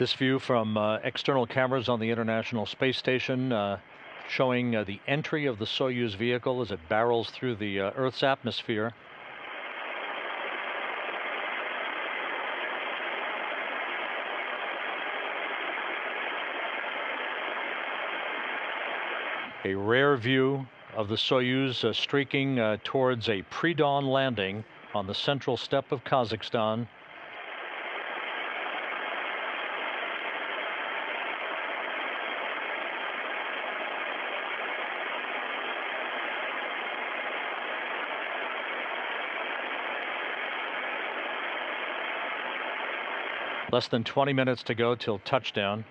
This view from uh, external cameras on the International Space Station uh, showing uh, the entry of the Soyuz vehicle as it barrels through the uh, Earth's atmosphere. A rare view of the Soyuz uh, streaking uh, towards a pre-dawn landing on the central steppe of Kazakhstan. Less than 20 minutes to go till touchdown.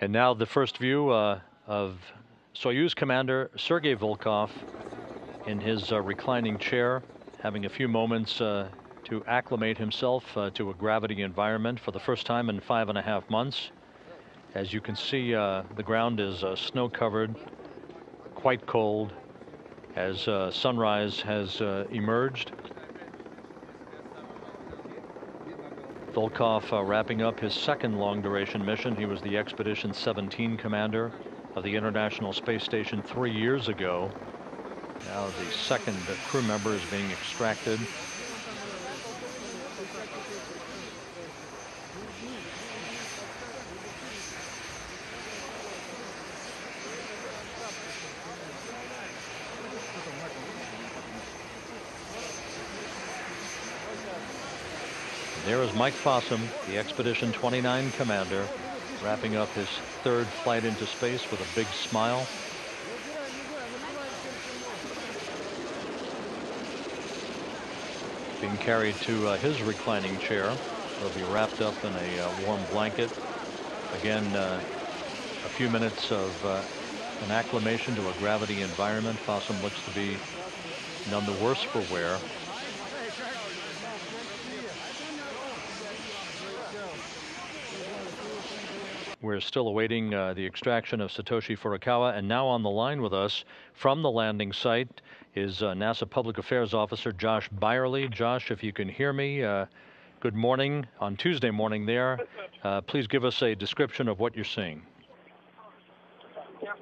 And now the first view uh, of Soyuz commander Sergei Volkov in his uh, reclining chair, having a few moments uh, to acclimate himself uh, to a gravity environment for the first time in five and a half months. As you can see, uh, the ground is uh, snow covered, quite cold, as sunrise has emerged. Volkov uh, wrapping up his second long-duration mission. He was the Expedition 17 commander of the International Space Station three years ago. Now the second crew member is being extracted There is Mike Fossum, the Expedition 29 commander, wrapping up his third flight into space with a big smile. Being carried to uh, his reclining chair. He'll be wrapped up in a uh, warm blanket. Again, uh, a few minutes of uh, an acclimation to a gravity environment. Fossum looks to be none the worse for wear. We're still awaiting uh, the extraction of Satoshi Furukawa. And now on the line with us from the landing site is uh, NASA Public Affairs Officer Josh Byerly. Josh, if you can hear me, uh, good morning on Tuesday morning there. Uh, please give us a description of what you're seeing.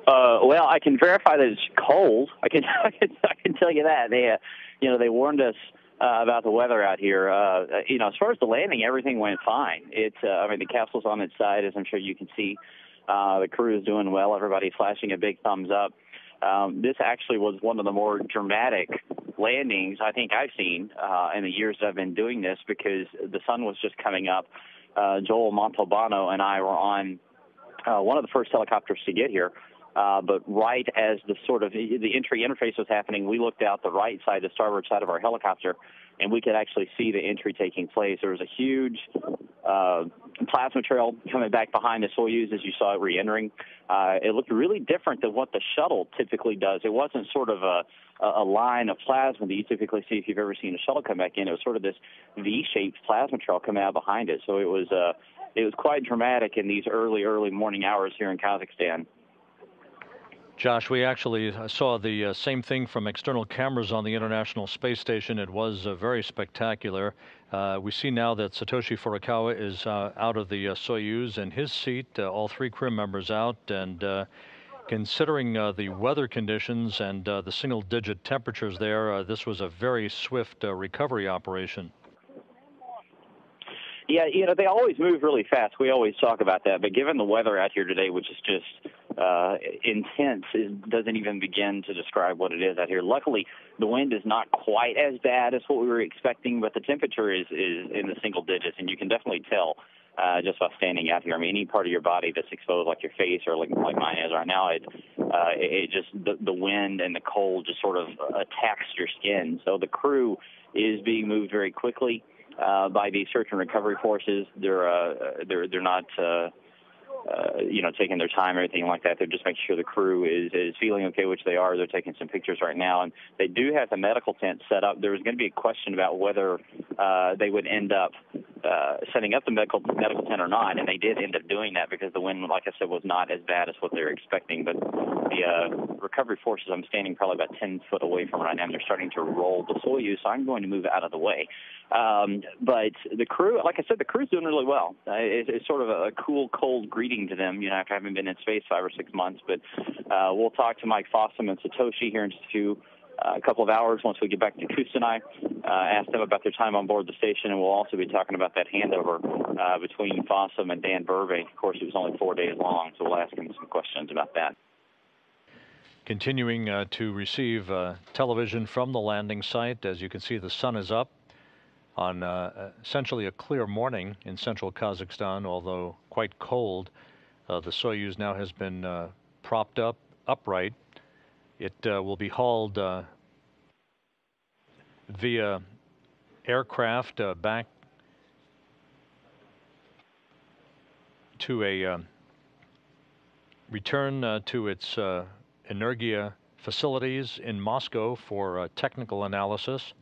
Uh, well, I can verify that it's cold. I can, I can, I can tell you that. They, uh, you know, they warned us uh, about the weather out here. Uh, you know, as far as the landing, everything went fine. It's, uh, I mean, the capsule's on its side, as I'm sure you can see. Uh, the crew is doing well. Everybody's flashing a big thumbs up. Um, this actually was one of the more dramatic landings I think I've seen uh, in the years that I've been doing this because the sun was just coming up. Uh, Joel Montalbano and I were on uh, one of the first helicopters to get here. Uh, but right as the sort of the entry interface was happening, we looked out the right side, the starboard side of our helicopter, and we could actually see the entry taking place. There was a huge uh, plasma trail coming back behind the Soyuz as you saw it re-entering. Uh, it looked really different than what the shuttle typically does. It wasn't sort of a, a line of plasma that you typically see if you've ever seen a shuttle come back in. It was sort of this V-shaped plasma trail coming out behind it. So it was uh, it was quite dramatic in these early, early morning hours here in Kazakhstan. Josh, we actually uh, saw the uh, same thing from external cameras on the International Space Station. It was uh, very spectacular. Uh, we see now that Satoshi Furukawa is uh, out of the uh, Soyuz in his seat, all three crew members out, and considering the weather conditions and the single digit temperatures there, this was a very swift recovery operation. Yeah, you know, they always move really fast. We always talk about that. But given the weather out here today, which is just uh, intense, it doesn't even begin to describe what it is out here. Luckily, the wind is not quite as bad as what we were expecting, but the temperature is, is in the single digits, and you can definitely tell uh, just by standing out here. I mean, any part of your body that's exposed, like your face or like, like mine is right now, it, uh, it, just, the, the wind and the cold just sort of attacks your skin. So the crew is being moved very quickly uh, by the search and recovery forces. They're uh, they're they're not uh, uh, you know taking their time or anything like that. They're just making sure the crew is is feeling okay, which they are. They're taking some pictures right now, and they do have the medical tent set up. There was going to be a question about whether uh, they would end up uh, setting up the medical medical tent or not, and they did end up doing that because the wind, like I said, was not as bad as what they were expecting. But the uh, recovery forces, I'm standing probably about 10 foot away from right now, and they're starting to roll the Soyuz, so I'm going to move out of the way. Um, but the crew, like I said, the crew's doing really well. Uh, it's, it's sort of a cool, cold greeting to them. You know, after having been in space five or six months. But uh, we'll talk to Mike Fossum and Satoshi here in just a few uh, a couple of hours once we get back to Kustanay. Uh, ask them about their time on board the station, and we'll also be talking about that handover uh, between Fossum and Dan Burbank. Of course, it was only four days long, so we'll ask him some questions about that. Continuing uh, to receive uh, television from the landing site. As you can see, the sun is up on uh, essentially a clear morning in central Kazakhstan, although quite cold. the Soyuz now has been propped up upright it uh, will be hauled uh, via aircraft uh, back to a um, return to its Energia facilities in Moscow for technical analysis.